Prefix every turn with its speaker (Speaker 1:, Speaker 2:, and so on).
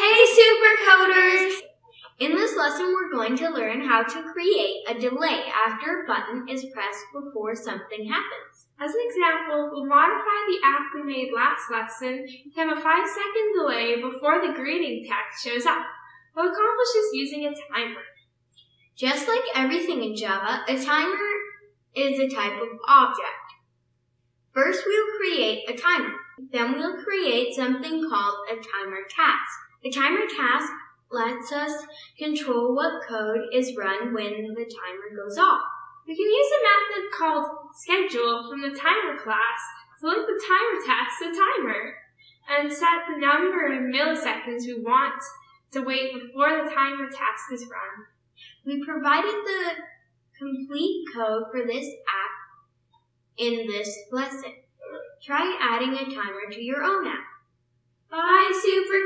Speaker 1: Supercoders! In this lesson, we're going to learn how to create a delay after a button is pressed before something happens.
Speaker 2: As an example, we'll modify the app we made last lesson to have a 5 second delay before the greeting text shows up. We'll accomplish this using a timer.
Speaker 1: Just like everything in Java, a timer is a type of object. First, we'll create a timer. Then we'll create something called a timer task. A timer task lets us control what code is run when the timer goes off.
Speaker 2: We can use a method called schedule from the timer class to link the timer task to the timer and set the number of milliseconds we want to wait before the timer task is run.
Speaker 1: We provided the complete code for this app in this lesson. Try adding a timer to your own app.
Speaker 2: Bye, Supercode!